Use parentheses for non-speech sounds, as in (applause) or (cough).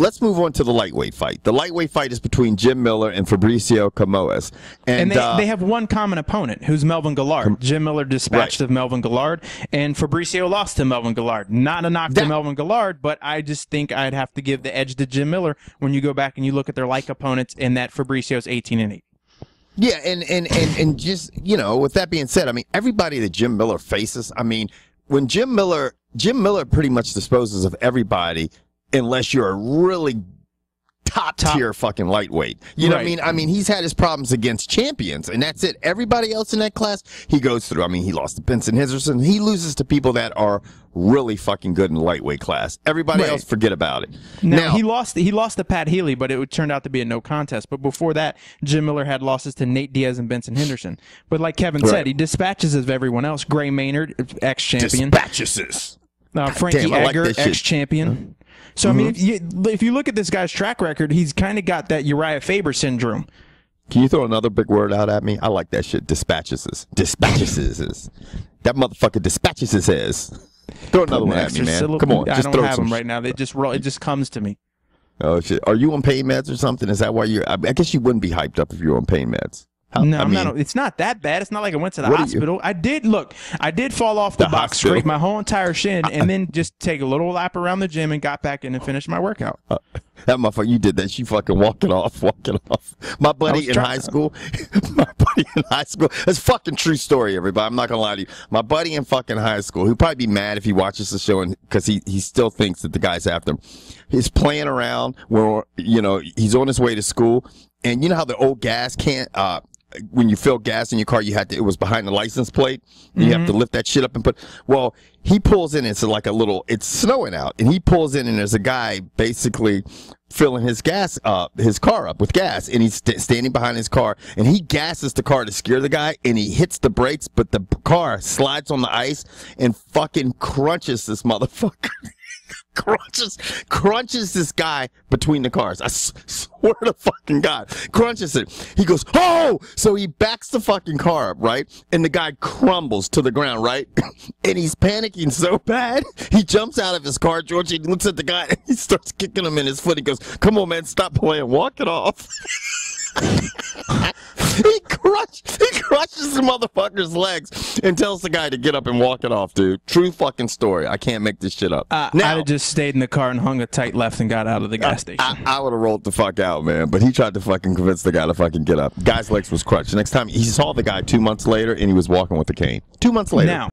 let's move on to the lightweight fight. The lightweight fight is between Jim Miller and Fabricio Camoes, and, And they, uh, they have one common opponent, who's Melvin Guillard. Jim Miller dispatched Right. of Melvin Guillard, and Fabricio lost to Melvin Guillard. Not a knock That- to Melvin Guillard, but I just think I'd have to give the edge to Jim Miller when you go back and you look at their like opponents, and that Fabricio's 18 and 8. Yeah, and, and, and, and just, you know, with that being said, I mean, everybody that Jim Miller faces, I mean, when Jim Miller, Jim Miller pretty much disposes of everybody unless you're a really top tier fucking lightweight. You know what I mean? I mean, he's had his problems against champions, and that's it. Everybody else in that class, he goes through. I mean, he lost to Benson Henderson. He loses to people that are really fucking good in the lightweight class. Everybody Right. else, forget about it. Now, he lost he lost to Pat Healy, but it turned out to be a no contest. But before that, Jim Miller had losses to Nate Diaz and Benson Henderson. But like Kevin Right. said, he dispatches of everyone else. Gray Maynard, ex champion. dispatches. Uh, Frankie damn, I like Edgar, ex champion. So I mean, if you, if you look at this guy's track record, he's kind of got that Uriah Faber syndrome. Can you throw another big word out at me? I like that shit. Dispatches. Dispatches. that motherfucker dispatches his ass. Throw another one at me, man. syllable- Come on, I just don't throw have them right now. They just roll. It just comes to me. Oh shit! Are you on pain meds or something? Is that why you're? I, I guess you wouldn't be hyped up if you were on pain meds. How- No, I mean, not. It's not that bad. It's not like I went to the are you- hospital. I did look. I did fall off the, The box, hospital. scrape my whole entire shin, and then just take a little lap around the gym and got back in and finished my workout. That motherfucker, you did that. She fucking walking off, walking off. My buddy in high school, (laughs) my buddy in high school, that's a fucking true story, everybody. I'm not gonna lie to you. My buddy in fucking high school, he'd probably be mad if he watches the show and because he, he still thinks that the guy's after him. He's playing around where, you know, he's on his way to school. And you know how the old gas can't, uh, when you fill gas in your car, you had to, it was behind the license plate. You have to mm-hmm. lift that shit up and put, well, he pulls in, it's like a little, it's snowing out and he pulls in and there's a guy basically filling his gas up, his car up with gas and he's st- standing behind his car and he gasses the car to scare the guy and he hits the brakes, but the car slides on the ice and fucking crunches this motherfucker. (laughs) crunches crunches this guy between the cars. I swear to fucking God, crunches it. He goes, oh! So he backs the fucking car up, right? And the guy crumbles to the ground, right? (coughs) and he's panicking so bad, (laughs) he jumps out of his car, George. He looks at the guy and (laughs) he starts kicking him in his foot. He goes, come on, man, stop playing, walk it off. (laughs) (laughs) he crush, he crushes the motherfucker's legs and tells the guy to get up and walk it off, dude. True fucking story. I can't make this shit up. Uh, now, I'd have just stayed in the car and hung a tight left and got out of the gas station. I, I would have rolled the fuck out, man. But he tried to fucking convince the guy to fucking get up. Guy's legs was crushed. The next time he saw the guy two months later and he was walking with a cane. Two months later. now,